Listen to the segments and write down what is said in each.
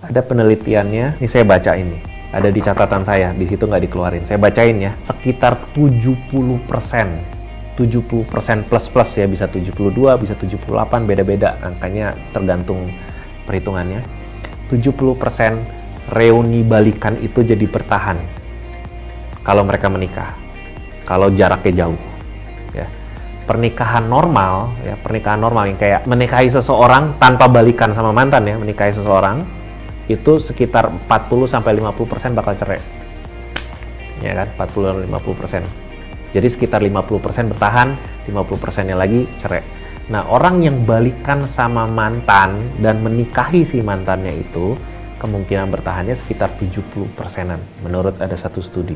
Ada penelitiannya, ini saya baca ini. Ada di catatan saya, di situ nggak dikeluarin. Saya bacain ya, sekitar 70 persen. 70% plus plus ya. Bisa 72 bisa 78 beda-beda. Angkanya tergantung perhitungannya. 70% reuni balikan itu jadi bertahan kalau mereka menikah. Kalau jaraknya jauh ya. Pernikahan normal ya. Pernikahan normal yang kayak menikahi seseorang tanpa balikan sama mantan ya. Menikahi seseorang itu sekitar 40 sampai 50% bakal cerai ya kan 40 50% jadi sekitar 50% bertahan, 50%-nya lagi cerai. Nah, orang yang balikan sama mantan dan menikahi si mantannya itu, kemungkinan bertahannya sekitar 70 persenan menurut ada satu studi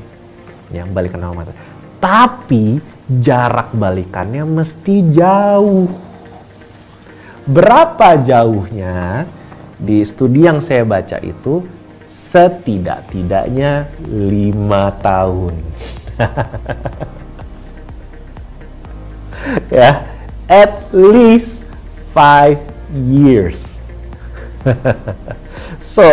yang balikan sama mantan. Tapi jarak balikannya mesti jauh. Berapa jauhnya? Di studi yang saya baca itu setidak-tidaknya lima tahun. ya at least five years. So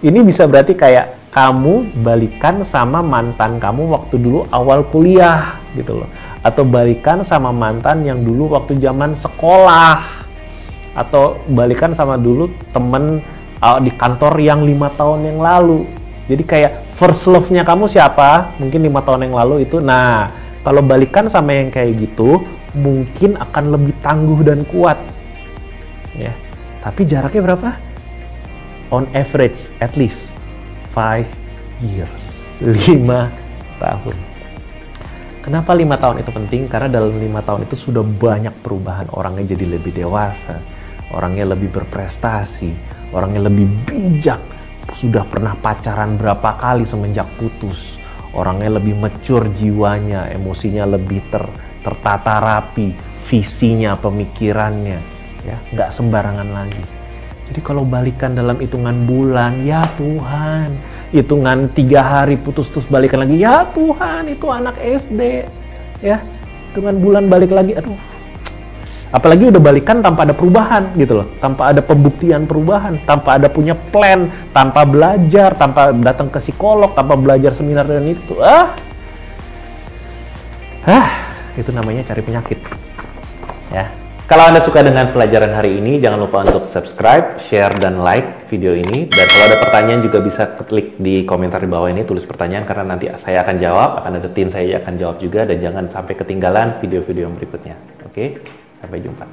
ini bisa berarti kayak kamu balikan sama mantan kamu waktu dulu awal kuliah gitu loh. Atau balikan sama mantan yang dulu waktu zaman sekolah atau balikan sama dulu temen uh, di kantor yang lima tahun yang lalu jadi kayak first love-nya kamu siapa mungkin lima tahun yang lalu itu nah kalau balikan sama yang kayak gitu, mungkin akan lebih tangguh dan kuat. Ya. Tapi jaraknya berapa? On average, at least 5 years. 5 tahun. Kenapa lima tahun itu penting? Karena dalam lima tahun itu sudah banyak perubahan. Orangnya jadi lebih dewasa, orangnya lebih berprestasi, orangnya lebih bijak. Sudah pernah pacaran berapa kali semenjak putus, orangnya lebih mature jiwanya, emosinya lebih ter, tertata rapi, visinya, pemikirannya, ya. Nggak sembarangan lagi. Jadi kalau balikan dalam hitungan bulan, ya Tuhan, hitungan tiga hari putus terus balikan lagi, ya Tuhan, itu anak SD, ya. Hitungan bulan balik lagi, aduh apalagi udah balikan tanpa ada perubahan gitu loh tanpa ada pembuktian perubahan tanpa ada punya plan tanpa belajar tanpa datang ke psikolog tanpa belajar seminar dan itu ah ah itu namanya cari penyakit ya kalau Anda suka dengan pelajaran hari ini, jangan lupa untuk subscribe, share, dan like video ini. Dan kalau ada pertanyaan juga bisa klik di komentar di bawah ini, tulis pertanyaan karena nanti saya akan jawab, akan ada tim saya akan jawab juga, dan jangan sampai ketinggalan video-video yang berikutnya. Oke? Sampai jumpa.